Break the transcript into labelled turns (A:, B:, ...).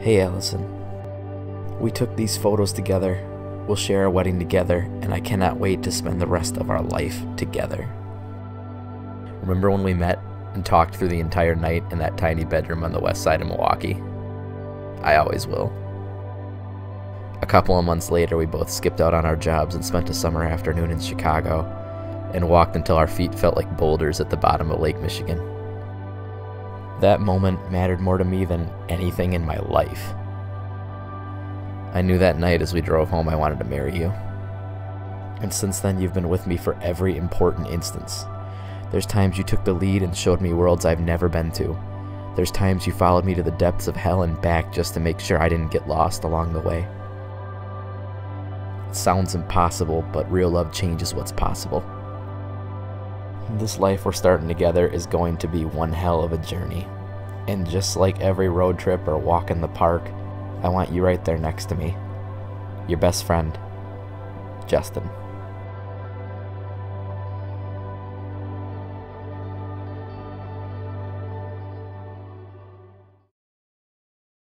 A: Hey, Allison. We took these photos together. We'll share a wedding together, and I cannot wait to spend the rest of our life together. Remember when we met and talked through the entire night in that tiny bedroom on the west side of Milwaukee? I always will. A couple of months later, we both skipped out on our jobs and spent a summer afternoon in Chicago and walked until our feet felt like boulders at the bottom of Lake Michigan. That moment mattered more to me than anything in my life. I knew that night as we drove home I wanted to marry you. And since then, you've been with me for every important instance. There's times you took the lead and showed me worlds I've never been to. There's times you followed me to the depths of hell and back just to make sure I didn't get lost along the way. It sounds impossible, but real love changes what's possible. This life we're starting together is going to be one hell of a journey. And just like every road trip or walk in the park, I want you right there next to me. Your best friend, Justin.